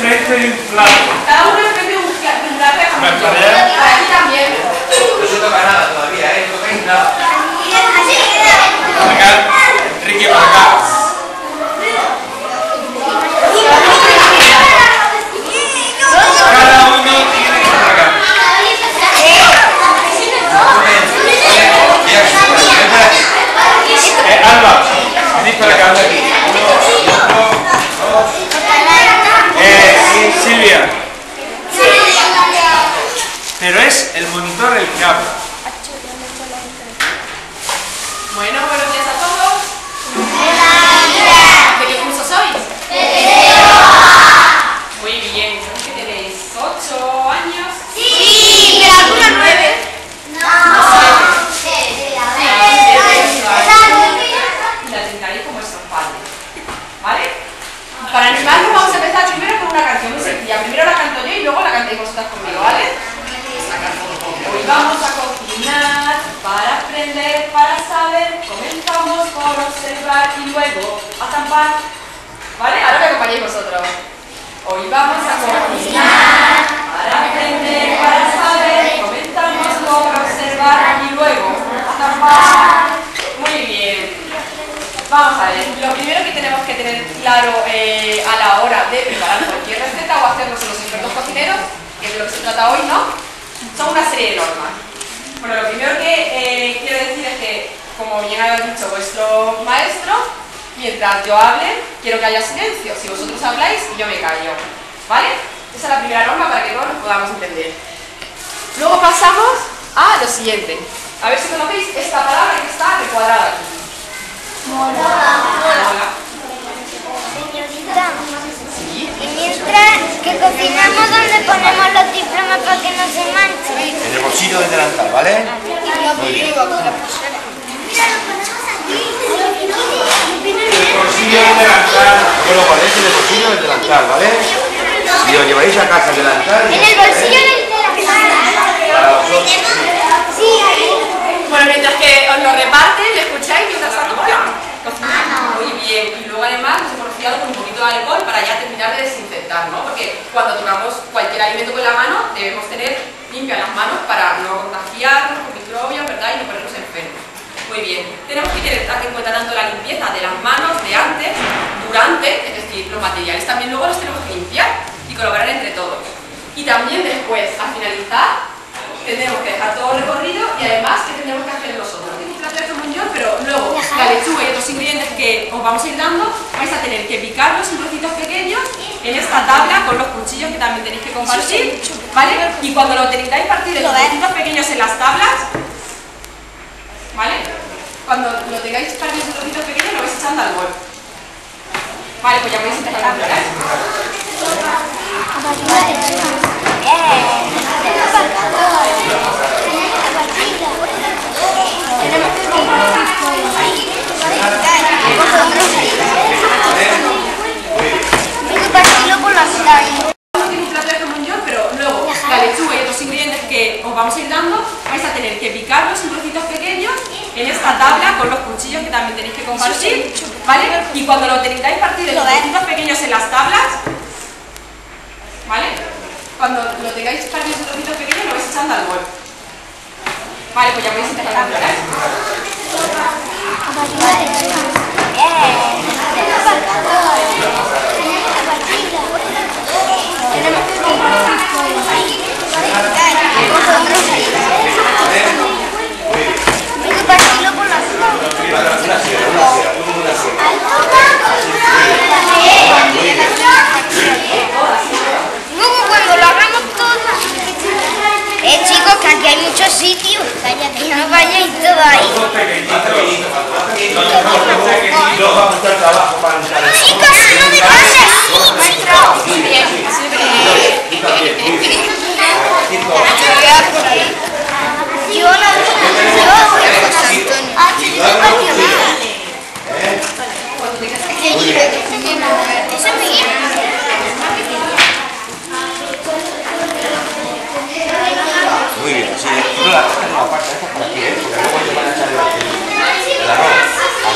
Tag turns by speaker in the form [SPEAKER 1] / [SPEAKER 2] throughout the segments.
[SPEAKER 1] enfrente de un plato.
[SPEAKER 2] Cada uno enfrente de un pla- de un plato de jamón
[SPEAKER 1] Me
[SPEAKER 2] york.
[SPEAKER 1] parece-
[SPEAKER 2] Para ti también.
[SPEAKER 3] No se toca nada todavía, ¿eh? No tocáis nada.
[SPEAKER 1] Para acá, Enrique, para acá. Cada uno tiene que ir para acá.
[SPEAKER 3] Mira, ven para aquí.
[SPEAKER 1] Eh, Alba, venid para acá. Eh, Silvia, pero es el monitor el que habla.
[SPEAKER 2] Bueno, buenos días a todos. ¿De qué curso sois? Muy bien, ¿sabéis que tenéis 8 años? ¿Nueve? Y la tendréis como vuestros padres. ¿Vale? Para animarnos vamos a empezar primero con una canción muy sencilla. Primero la canto yo y luego la cantéis vosotras conmigo, ¿vale? Hoy vamos a cocinar para aprender, para saber. Comenzamos por observar y luego a zampar. ¿Vale? Ahora me acompañáis vosotros. Hoy vamos a cocinar para aprender, para saber. Comenzamos por observar y luego a zampar. Muy bien. Vamos a ver, lo primero que tenemos que tener claro eh, a la hora de preparar cualquier receta o hacerlo en los expertos cocineros, que es de lo que se trata hoy, ¿no? Son una serie de normas. Bueno, lo primero que eh, quiero decir es que, como bien ha dicho vuestro maestro, mientras yo hable, quiero que haya silencio. Si vosotros habláis, yo me callo. ¿Vale? Esa es la primera norma para que todos nos podamos entender. Luego pasamos a lo siguiente. A ver si conocéis esta palabra que está recuadrada aquí. Mola. Sí.
[SPEAKER 4] Y mientras que cocinamos, donde ponemos los diplomas para que no se manchen?
[SPEAKER 3] En el bolsillo del delantal, ¿vale? El bolsillo del delantal. Lo ponéis en el bolsillo del delantal, ¿vale? Si os lleváis a casa el delantal.
[SPEAKER 4] En el bolsillo del delantal. Sí, ahí.
[SPEAKER 2] Bueno, mientras que os lo reparten, ¿le escucháis mientras. Muy bien. Y luego además nos hemos con un poquito de alcohol para ya terminar de desinfectar, ¿no? Porque cuando tocamos cualquier alimento con la mano, debemos tener limpias las manos para no contagiarnos con microbios, ¿verdad? Y no ponernos enfermos. Muy bien. Tenemos que tener en cuenta tanto la limpieza de las manos de antes, durante, es decir, los materiales también luego los tenemos que limpiar y colaborar entre todos. Y también después, al finalizar, tendremos que dejar todo recorrido y además, ¿qué tendremos que hacer nosotros? Pero luego la lechuga y otros ingredientes que os vamos a ir dando, vais a tener que picarlos en trocitos pequeños en esta tabla con los cuchillos que también tenéis que compartir, ¿vale? Y cuando lo tengáis partido en trocitos pequeños en las tablas, ¿vale? Cuando lo tengáis partido en trocitos pequeños lo vais echando al bol. Vale, pues ya podéis empezar a preparar.
[SPEAKER 4] Hay que partirlo por la mitad.
[SPEAKER 2] Tiene un plato de jamón york, pero luego la lechuga y otros ingredientes que os vamos a ir dando, vais a tener que picarlos en trocitos pequeños en esta tabla con los cuchillos que también tenéis que compartir, ¿vale? Y cuando lo tengáis partido en trocitos pequeños en las tablas, ¿vale? Cuando lo tengáis partido en trocitos pequeños lo vais echando al bol. Vale, pues ya podéis empezar a preparar.
[SPEAKER 4] Hay que partirlo por la mitad. Luego cuando lo hagamos todo. Eh chicos, que aquí hay muchos sitios. Que no vayáis todo ahí.
[SPEAKER 1] Dos pequeñitos.
[SPEAKER 2] Muy bien.
[SPEAKER 4] Yo no.
[SPEAKER 3] La esta es la parte esta por aquí. Porque luego te van a echar el, el arroz.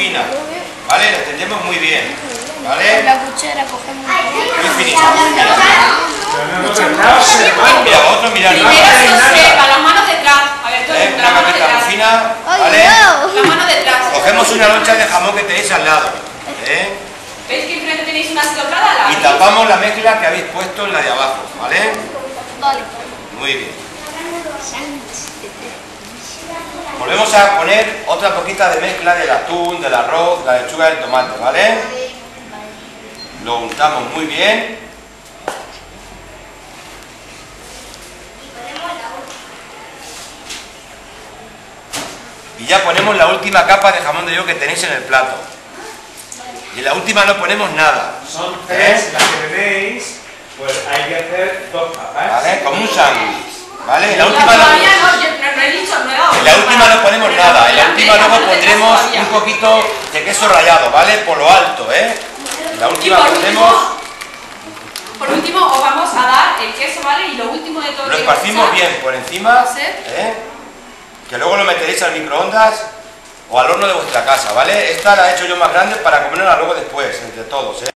[SPEAKER 3] fina, ¿vale? La extendemos muy bien, ¿vale?
[SPEAKER 5] La cuchara cogemos.
[SPEAKER 3] Muy finita. Mira, vosotros mirad, ¿no?
[SPEAKER 2] Primero se observa, las manos detrás. A ver, todo
[SPEAKER 3] ¿Eh? Una
[SPEAKER 2] las manos
[SPEAKER 3] capita muy
[SPEAKER 2] detrás.
[SPEAKER 3] fina, ¿vale?
[SPEAKER 2] Las manos detrás.
[SPEAKER 3] Cogemos una loncha de jamón que tenéis al lado, ¿eh?
[SPEAKER 2] ¿Veis que enfrente tenéis una? La
[SPEAKER 3] Y tapamos la mezcla que habéis puesto en la de abajo, ¿vale?
[SPEAKER 4] Vale.
[SPEAKER 3] Muy bien. Volvemos a poner otra poquita de mezcla del atún, del arroz, la lechuga y el tomate, ¿vale? Lo untamos muy bien. Y ya ponemos la última capa de jamón de york que tenéis en el plato. Y en la última no ponemos nada,
[SPEAKER 1] Son tres las que tenéis, pues hay que hacer dos capas.
[SPEAKER 3] ¿vale? Como un sándwich, ¿vale? En la última no-. En la última ponemos nada, en la última luego pondremos un poquito de queso rallado, ¿vale? Por lo alto, ¿eh? En la última pondremos,
[SPEAKER 2] por último os vamos a dar el queso, ¿vale? Y lo último de todo
[SPEAKER 3] lo esparcimos bien por encima. ¿eh? Que luego lo meteréis al microondas o al horno de vuestra casa, ¿vale? Esta la he hecho yo más grande para comerla luego después, entre todos, ¿eh?